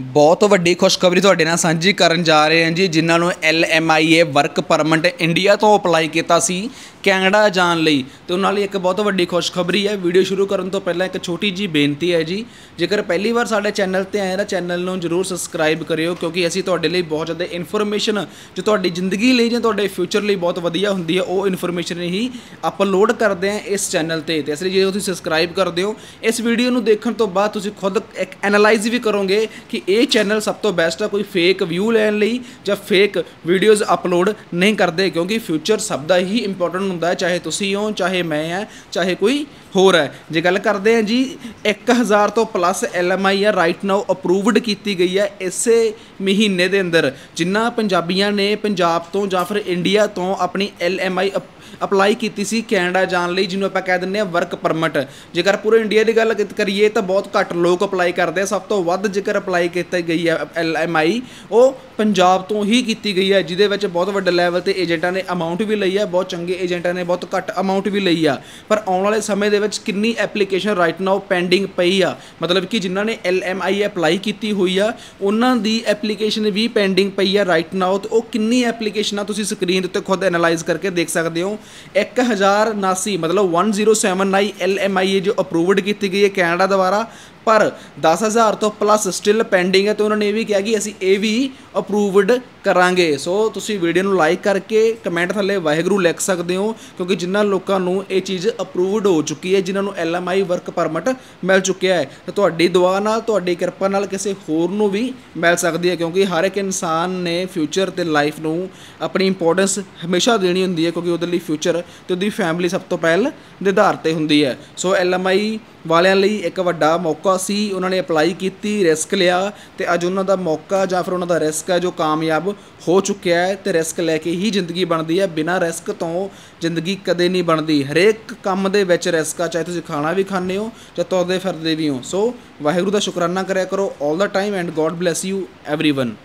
ਬਹੁਤ ਵੱਡੀ ਖੁਸ਼ਖਬਰੀ ਤੁਹਾਡੇ ਨਾਲ ਸਾਂਝੀ ਕਰਨ ਜਾ ਰਹੇ ਹਾਂ ਜੀ, ਜਿਨ੍ਹਾਂ ਨੂੰ LMIA ਵਰਕ ਪਰਮਿਟ ਇੰਡੀਆ ਤੋਂ ਅਪਲਾਈ ਕੀਤਾ ਸੀ। ਕੈਨੇਡਾ ਜਾਣ ਲਈ। ਤੇ ਉਹਨਾਂ ਲਈ ਇੱਕ ਬਹੁਤ ਵੱਡੀ ਖੁਸ਼ਖਬਰੀ ਹੈ। ਵੀਡੀਓ ਸ਼ੁਰੂ ਕਰਨ ਤੋਂ ਪਹਿਲਾਂ ਇੱਕ ਛੋਟੀ ਜੀ ਬੇਨਤੀ ਹੈ ਜੀ। ਜੇਕਰ ਪਹਿਲੀ ਵਾਰ ਸਾਡੇ ਚੈਨਲ ਤੇ ਆਏ ਤਾਂ ਚੈਨਲ ਨੂੰ ਜਰੂਰ ਸਬਸਕ੍ਰਾਈਬ ਕਰਿਓ, ਕਿਉਂਕਿ ਅਸੀਂ ਤੁਹਾਡੇ ਲਈ ਬਹੁਤ ਜ਼ਿਆਦਾ ਇਨਫੋਰਮੇਸ਼ਨ ਜੋ ਤੁਹਾਡੀ ਜ਼ਿੰਦਗੀ ਲਈ ਜਾਂ ਤੁਹਾਡੇ ਫਿਊਚਰ ਲਈ ਬਹੁਤ ਵਧੀਆ ਹੁੰਦੀ ਹੈ, ਉਹ ਇਨਫੋਰਮੇਸ਼ਨ ਹੀ ਅਪਲੋਡ ਕਰਦੇ ਹਾਂ ਇਸ ਚੈਨਲ ਤੇ। ਤੇ ਇਸ ਲਈ ਜੇ ਤੁਸੀਂ ਸਬਸਕ੍ਰਾਈਬ ਕਰਦੇ ਹੋ ਇਸ ਵੀਡੀਓ ਨੂੰ ਦੇਖਣ ਤੋਂ ਬਾਅਦ ਤੁਸੀਂ ਖੁਦ ਇੱਕ ਐਨਾਲਾਈਜ਼ ਵੀ ਕਰੋਗੇ ਕਿ ਇਹ ਚੈਨਲ ਸਭ ਤੋਂ ਬੈਸਟ ਆ, ਕੋਈ ਫੇਕ ਵਿਊ ਲੈਣ ਲਈ ਜਾਂ ਫੇਕ ਵੀਡੀਓਜ਼ ਅਪਲੋਡ ਨਹੀਂ ਕਰਦੇ, ਕਿਉਂਕਿ ਫਿਊਚਰ ਸਭ ਦਾ ਹੀ ਇੰਪੋਰਟੈਂਟ ਹੁੰਦਾ ਚਾਹੇ ਤੁਸੀਂ ਹੋ ਚਾਹੇ ਮੈਂ ਆ ਚਾਹੇ ਕੋਈ ਹੋਰ ਹੈ। ਜੇ ਗੱਲ ਕਰਦੇ ਹਾਂ ਜੀ 1000 ਤੋਂ plus LMI A right now approved ਕੀਤੀ ਗਈ ਹੈ ਇਸੇ ਮਹੀਨੇ ਦੇ ਅੰਦਰ। ਜਿਨ੍ਹਾਂ ਪੰਜਾਬੀਆਂ ਨੇ ਪੰਜਾਬ ਤੋਂ ਜਾਂ ਫਿਰ ਇੰਡੀਆ ਤੋਂ ਆਪਣੀ ਐਲਐਮਆਈ ਅਪਲਾਈ ਕੀਤੀ ਸੀ ਕੈਨੇਡਾ ਜਾਣ ਲਈ, ਜਿਹਨੂੰ ਆਪਾਂ ਕਹਿ ਦਿੰਦੇ ਆ ਵਰਕ ਪਰਮਿਟ ਜੇਕਰ ਪੂਰੇ ਇੰਡੀਆ ਦੀ ਗੱਲ ਕਰੀਏ ਤਾਂ ਬਹੁਤ ਘੱਟ ਲੋਕ ਅਪਲਾਈ ਕਰਦੇ ਆ। ਸਭ ਤੋਂ ਵੱਧ ਜੇਕਰ ਅਪਲਾਈ ਕੀਤੀ ਗਈ ਹੈ ਐਲਐਮਆਈ ਉਹ ਪੰਜਾਬ ਤੋਂ ਹੀ ਕੀਤੀ ਗਈ ਹੈ, ਜਿਹਦੇ ਵਿੱਚ ਬਹੁਤ ਵੱਡੇ ਲੈਵਲ ਤੇ ਏਜੰਟਾਂ ਨੇ ਅਮਾਉਂਟ ਵੀ ਲਈ ਹੈ, ਬਹੁਤ ਚੰਗੇ ਏਜੰਟਾਂ ਨੇ, ਬਹੁਤ ਘੱਟ ਅਮਾਉਂਟ ਵੀ ਲਈ ਆ। ਪਰ ਆਉਣ ਵਾਲੇ ਸਮੇਂ ਦੇ ਵਿੱਚ ਕਿੰਨੀ ਐਪਲੀਕੇਸ਼ਨ ਰਾਈਟ ਨਾਓ ਪੈਂਡਿੰਗ ਪਈ ਆ? ਮਤਲਬ ਕਿ ਜਿਨ੍ਹਾਂ ਨੇ ਐਲਐਮਆਈ ਅਪਲਾਈ ਕੀਤੀ ਹੋਈ ਆ, ਉਹਨਾਂ ਦੀ ਐਪਲੀਕੇਸ਼ਨ ਵੀ ਪੈਂਡਿੰਗ ਪਈ ਆ ਰਾਈਟ ਨਾਓ ਤੇ ਉਹ ਕਿੰਨੀ ਐਪਲੀਕੇਸ਼ਨਾਂ ਤੁਸੀਂ ਸਕਰੀਨ ਦੇ ਉੱਤੇ ਖੁਦ ਐਨਾਲਾਈਜ਼ ਕਰਕੇ ਦੇਖ ਸਕਦੇ ਹੋ? 1079 ਮਤਲਬ 1079 LMIA ਜੋ ਅਪਰੂਵਡ ਕੀਤੀ ਗਈ ਹੈ ਕੈਨੇਡਾ ਦੁਆਰਾ, ਪਰ 10000 ਤੋਂ ਪਲੱਸ ਸਟਿਲ ਪੈਂਡਿੰਗ ਹੈ, ਤੇ ਉਹਨਾਂ ਨੇ ਇਹ ਵੀ ਕਿਹਾ ਕਿ ਅਸੀਂ ਇਹ ਵੀ ਅਪਰੂਵਡ ਕਰਾਂਗੇ। ਸੋ ਤੁਸੀਂ ਵੀਡੀਓ ਨੂੰ ਲਾਈਕ ਕਰਕੇ ਕਮੈਂਟ ਥੱਲੇ ਵਾਹਿਗੁਰੂ ਲਿਖ ਸਕਦੇ ਹੋ, ਕਿਉਂਕਿ ਜਿਨ੍ਹਾਂ ਲੋਕਾਂ ਨੂੰ ਇਹ ਚੀਜ਼ ਅਪਰੂਵਡ ਹੋ ਚੁੱਕੀ ਹੈ, ਜਿਨ੍ਹਾਂ ਨੂੰ ਐਲਐਮਆਈ ਵਰਕ ਪਰਮਿਟ ਮਿਲ ਚੁੱਕਿਆ ਹੈ, ਤੇ ਤੁਹਾਡੀ ਦੁਆ ਨਾਲ, ਤੁਹਾਡੀ ਕਿਰਪਾ ਨਾਲ ਕਿਸੇ ਹੋਰ ਨੂੰ ਵੀ ਮਿਲ ਸਕਦੀ ਹੈ, ਕਿਉਂਕਿ ਹਰ ਇੱਕ ਇਨਸਾਨ ਨੇ ਫਿਊਚਰ ਤੇ ਲਾਈਫ ਨੂੰ ਆਪਣੀ ਇੰਪੋਰਟੈਂਸ ਹਮੇਸ਼ਾ ਦੇਣੀ ਹੁੰਦੀ ਹੈ, ਕਿਉਂਕਿ ਉਹਦੇ ਲਈ ਫਿਊਚਰ ਤੇ ਉਹਦੀ ਫੈਮਿਲੀ ਸਭ ਤੋਂ ਪਹਿਲ ਦੇ ਆਧਾਰ ਤੇ ਹੁੰਦੀ ਹੈ। ਸੋ ਐਲਐਮਆਈ ਵਾਲਿਆਂ ਲਈ ਇੱਕ ਵੱਡਾ ਮੌਕਾ ਸੀ, ਉਹਨਾਂ ਨੇ ਅਪਲਾਈ ਕੀਤੀ ਰਿਸਕ ਲਿਆ, ਤੇ ਅੱਜ ਉਹਨਾਂ ਦਾ ਮੌਕਾ ਜਾਂ ਫਿਰ ਉਹਨਾਂ ਦਾ ਰਿਸਕ ਹੈ ਜੋ ਕਾਮਯਾਬ ਹੋ ਚੁੱਕਿਆ ਹੈ ਤੇ ਰਿਸਕ ਲੈ ਕੇ ਹੀ ਜ਼ਿੰਦਗੀ ਬਣਦੀ ਹੈ ਬਿਨਾਂ ਰਿਸਕ ਤੋਂ ਜ਼ਿੰਦਗੀ ਕਦੇ ਨਹੀਂ ਬਣਦੀ ਹਰੇਕ ਕੰਮ ਦੇ ਵਿੱਚ ਰਿਸਕ ਆ ਚਾਹੇ ਤੁਸੀਂ ਖਾਣਾ ਵੀ ਖਾਂਦੇ ਹੋ ਜਾਂ ਤੁਰਦੇ ਫਿਰਦੇ ਵੀ ਹੋ ਸੋ ਵਾਹਿਗੁਰੂ ਦਾ ਸ਼ੁਕਰਾਨਾ ਕਰਿਆ ਕਰੋ 올 ਦਾ time and God bless you everyone